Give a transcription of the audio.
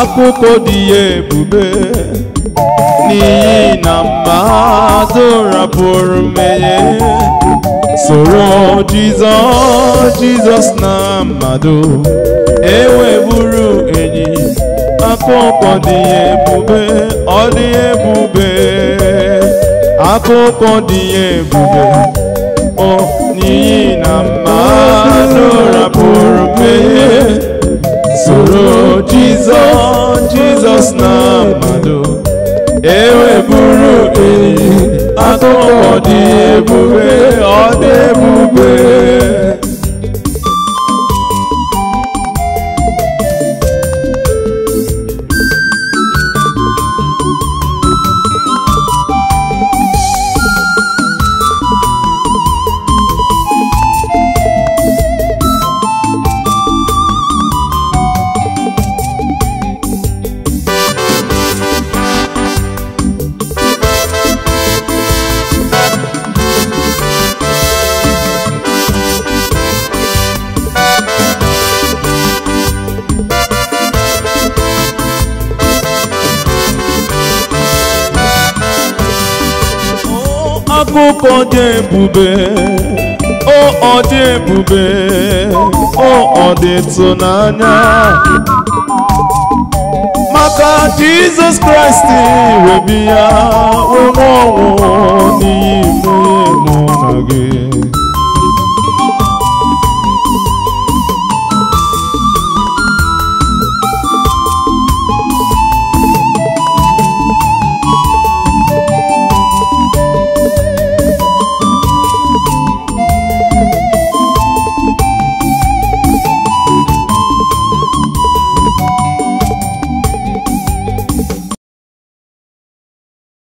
akụkọ dị ya ebube n'ihi na mmazụ rapụrụ mmehie soro jizọs jizọs na mmadụ eweburu enyi akpụkpọ dị ya ebube ọ dị ebube akpụkpọ dị ya ebube o n'ihi na mmadụ ụzọ jizọs na mmadụ eweburu enyi atụrụ ọ dị ebube ọ dị ebube akụkọ dị ebube oh ọ dị ebube o ọ dị ịtụnanya maka Jizọs Kraịst